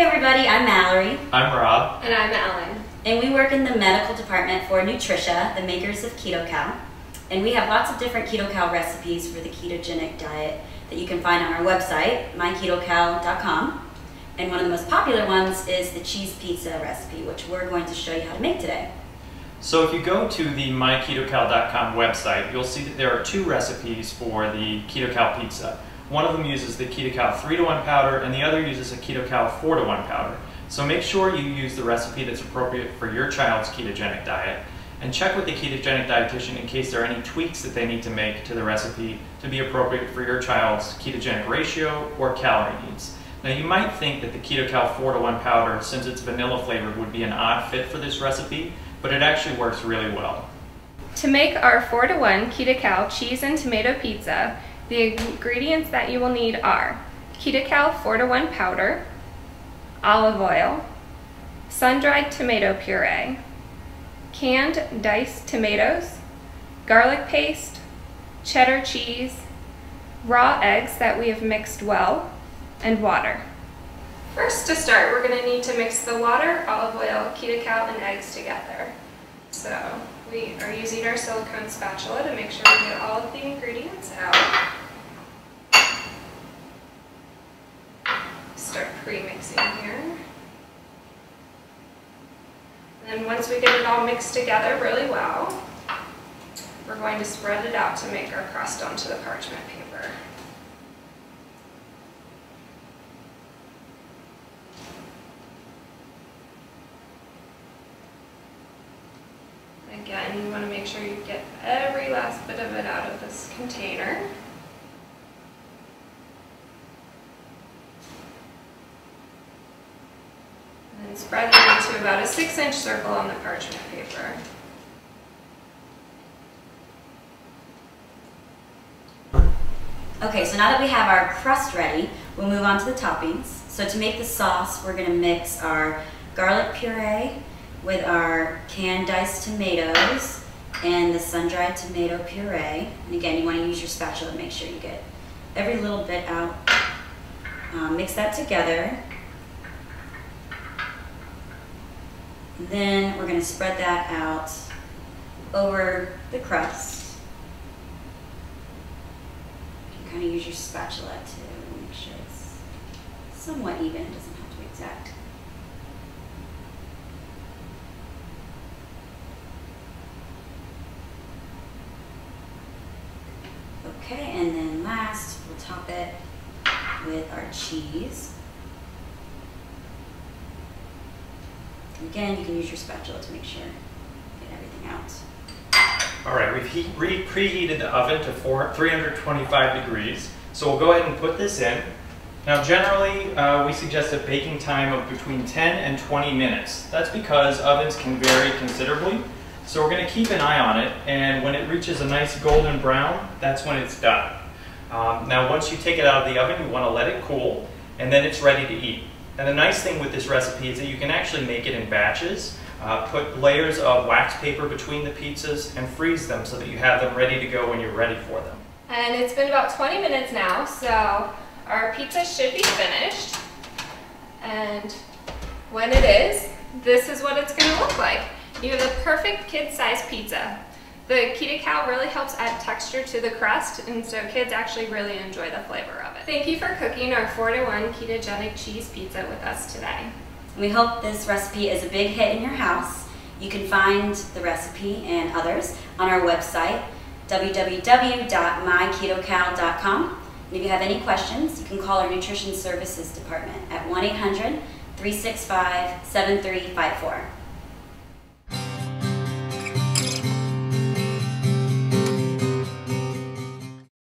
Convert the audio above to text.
Hi everybody, I'm Mallory, I'm Rob. And I'm Ellen. and we work in the medical department for Nutricia, the makers of KetoCal. And we have lots of different KetoCal recipes for the ketogenic diet that you can find on our website, myketocal.com. And one of the most popular ones is the cheese pizza recipe, which we're going to show you how to make today. So if you go to the myketocal.com website, you'll see that there are two recipes for the KetoCal pizza. One of them uses the KetoCal 3 to 1 powder and the other uses a KetoCal 4 to 1 powder. So make sure you use the recipe that's appropriate for your child's ketogenic diet and check with the ketogenic dietitian in case there are any tweaks that they need to make to the recipe to be appropriate for your child's ketogenic ratio or calorie needs. Now you might think that the KetoCal 4 to 1 powder, since it's vanilla flavored, would be an odd fit for this recipe, but it actually works really well. To make our 4 to 1 KetoCal cheese and tomato pizza, the ingredients that you will need are KetoCal 4 to 1 powder, olive oil, sun-dried tomato puree, canned diced tomatoes, garlic paste, cheddar cheese, raw eggs that we have mixed well, and water. First to start, we're going to need to mix the water, olive oil, KetoCal, and eggs together. So we are using our silicone spatula to make sure we get all of the ingredients out. Start pre-mixing here. And then once we get it all mixed together really well, we're going to spread it out to make our crust onto the parchment paper. Again, you want to make sure you get every last bit of it out of this container. And spread it into about a six inch circle on the parchment paper. Okay, so now that we have our crust ready, we'll move on to the toppings. So to make the sauce, we're gonna mix our garlic puree with our canned diced tomatoes and the sun-dried tomato puree. And again, you wanna use your spatula to make sure you get every little bit out. Um, mix that together. Then we're gonna spread that out over the crust. You kind of use your spatula to make sure it's somewhat even. It doesn't have to be exact. Okay, and then last, we'll top it with our cheese. Again, you can use your spatula to make sure you get everything out. All right, we've heat, re preheated the oven to four, 325 degrees. So we'll go ahead and put this in. Now generally, uh, we suggest a baking time of between 10 and 20 minutes. That's because ovens can vary considerably. So we're gonna keep an eye on it, and when it reaches a nice golden brown, that's when it's done. Um, now once you take it out of the oven, you wanna let it cool, and then it's ready to eat. And the nice thing with this recipe is that you can actually make it in batches. Uh, put layers of wax paper between the pizzas and freeze them so that you have them ready to go when you're ready for them. And it's been about 20 minutes now, so our pizza should be finished. And when it is, this is what it's gonna look like. You have a perfect kid-sized pizza. The KetoCal really helps add texture to the crust, and so kids actually really enjoy the flavor of it. Thank you for cooking our 4 to 1 ketogenic cheese pizza with us today. We hope this recipe is a big hit in your house. You can find the recipe and others on our website, www.myketocal.com. And if you have any questions, you can call our Nutrition Services Department at 1 800 365 7354.